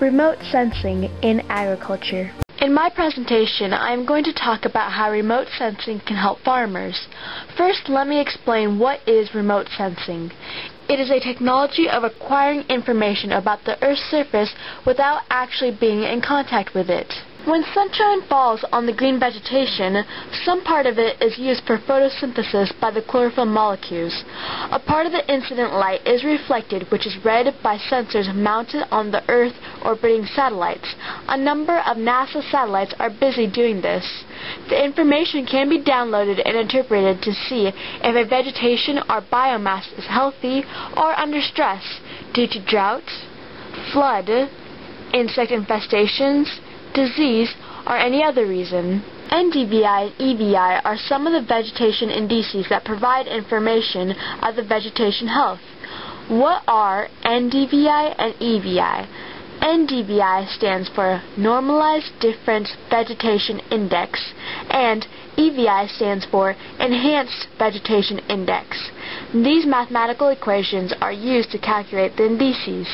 Remote Sensing in Agriculture. In my presentation, I am going to talk about how remote sensing can help farmers. First, let me explain what is remote sensing. It is a technology of acquiring information about the Earth's surface without actually being in contact with it. When sunshine falls on the green vegetation, some part of it is used for photosynthesis by the chlorophyll molecules. A part of the incident light is reflected, which is read by sensors mounted on the Earth orbiting satellites. A number of NASA satellites are busy doing this. The information can be downloaded and interpreted to see if a vegetation or biomass is healthy or under stress due to drought, flood, insect infestations, disease, or any other reason. NDVI and EVI are some of the vegetation indices that provide information of the vegetation health. What are NDVI and EVI? NDVI stands for Normalized Difference Vegetation Index, and EVI stands for Enhanced Vegetation Index. These mathematical equations are used to calculate the indices.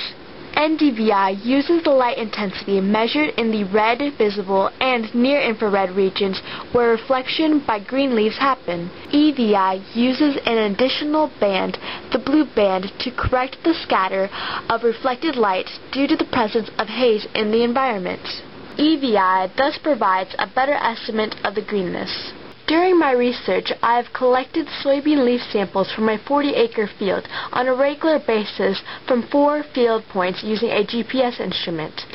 NDVI uses the light intensity measured in the red, visible, and near-infrared regions where reflection by green leaves happen. EVI uses an additional band, the blue band, to correct the scatter of reflected light due to the presence of haze in the environment. EVI thus provides a better estimate of the greenness. During my research, I have collected soybean leaf samples from my 40-acre field on a regular basis from four field points using a GPS instrument.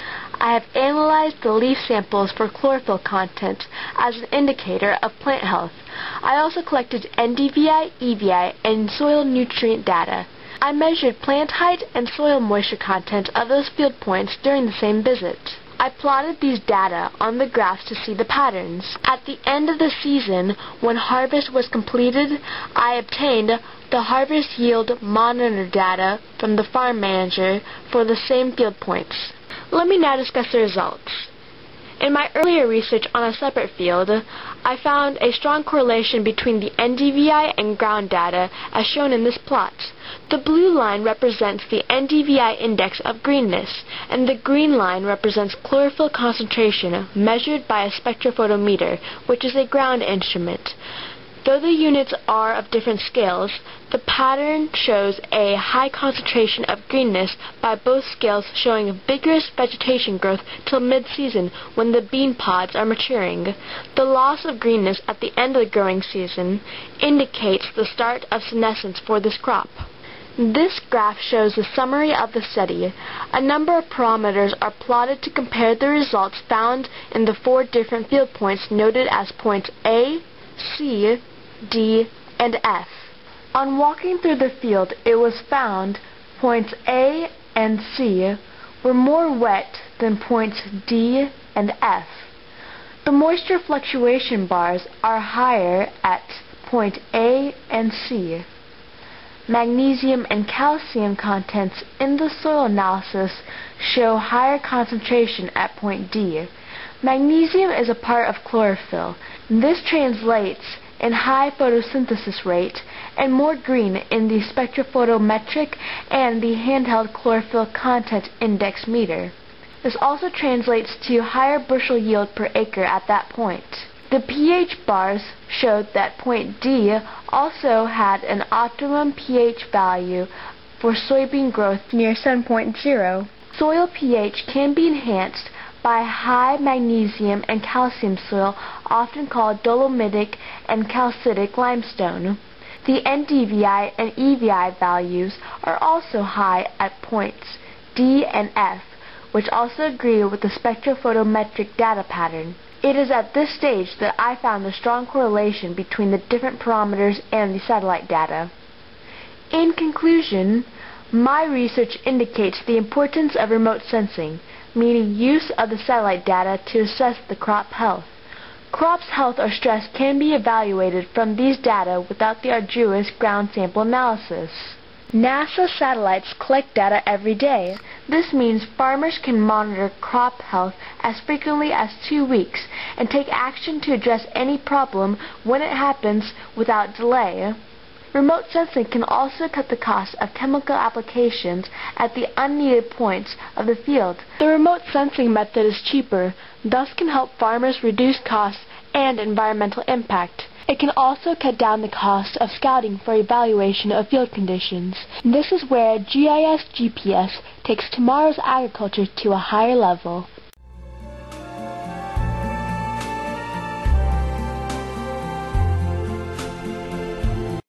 I have analyzed the leaf samples for chlorophyll content as an indicator of plant health. I also collected NDVI, EVI, and soil nutrient data. I measured plant height and soil moisture content of those field points during the same visit. I plotted these data on the graphs to see the patterns. At the end of the season, when harvest was completed, I obtained the harvest yield monitor data from the farm manager for the same field points. Let me now discuss the results. In my earlier research on a separate field, I found a strong correlation between the NDVI and ground data as shown in this plot. The blue line represents the NDVI index of greenness, and the green line represents chlorophyll concentration measured by a spectrophotometer, which is a ground instrument. Though the units are of different scales, the pattern shows a high concentration of greenness by both scales showing vigorous vegetation growth till mid-season when the bean pods are maturing. The loss of greenness at the end of the growing season indicates the start of senescence for this crop. This graph shows the summary of the study. A number of parameters are plotted to compare the results found in the four different field points noted as points A, C, D, and F. On walking through the field, it was found points A and C were more wet than points D and F. The moisture fluctuation bars are higher at point A and C. Magnesium and calcium contents in the soil analysis show higher concentration at point D. Magnesium is a part of chlorophyll. And this translates in high photosynthesis rate and more green in the spectrophotometric and the handheld chlorophyll content index meter. This also translates to higher bushel yield per acre at that point. The pH bars showed that point D also had an optimum pH value for soybean growth near 7.0. Soil pH can be enhanced by high magnesium and calcium soil, often called dolomitic and calcitic limestone. The NDVI and EVI values are also high at points D and F, which also agree with the spectrophotometric data pattern. It is at this stage that I found the strong correlation between the different parameters and the satellite data. In conclusion, my research indicates the importance of remote sensing meaning use of the satellite data to assess the crop health. Crops' health or stress can be evaluated from these data without the arduous ground sample analysis. NASA satellites collect data every day. This means farmers can monitor crop health as frequently as two weeks and take action to address any problem when it happens without delay. Remote sensing can also cut the cost of chemical applications at the unneeded points of the field. The remote sensing method is cheaper, thus can help farmers reduce costs and environmental impact. It can also cut down the cost of scouting for evaluation of field conditions. This is where GIS GPS takes tomorrow's agriculture to a higher level.